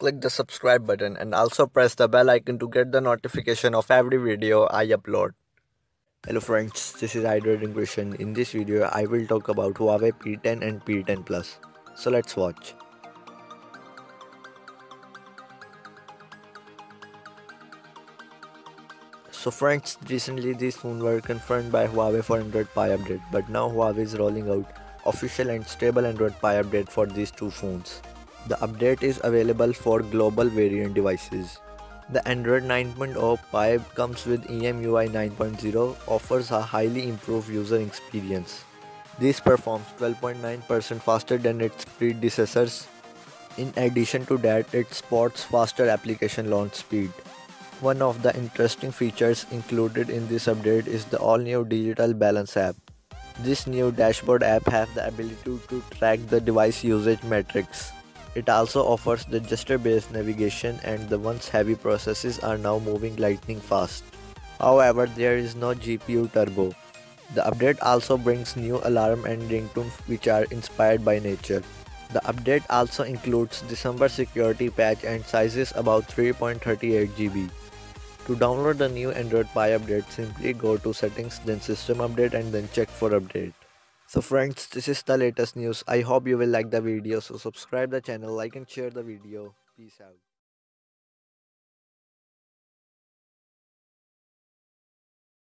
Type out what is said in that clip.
click the subscribe button and also press the bell icon to get the notification of every video I upload. Hello friends, this is iDroid Inc Creation. In this video, I will talk about Huawei P10 and P10 Plus. So let's watch. So friends, recently these phones were confirmed by Huawei for Android Pie update, but now Huawei is rolling out official and stable Android Pie update for these two phones. The update is available for global variant devices. The Android 9.0 Pie comes with EMUI 9.0, offers a highly improved user experience. This performs 12.9% faster than its predecessors. In addition to that, it sports faster application launch speed. One of the interesting features included in this update is the all-new Digital Balance app. This new dashboard app has the ability to track the device usage metrics. It also offers the gesture-based navigation and the once heavy processes are now moving lightning fast. However, there is no GPU turbo. The update also brings new alarm and ringtone which are inspired by nature. The update also includes December security patch and sizes about 3.38 GB. To download the new Android Pie update, simply go to settings, then system update and then check for update. So friends, this is the latest news. I hope you will like the video. So subscribe the channel, like and share the video. Peace out.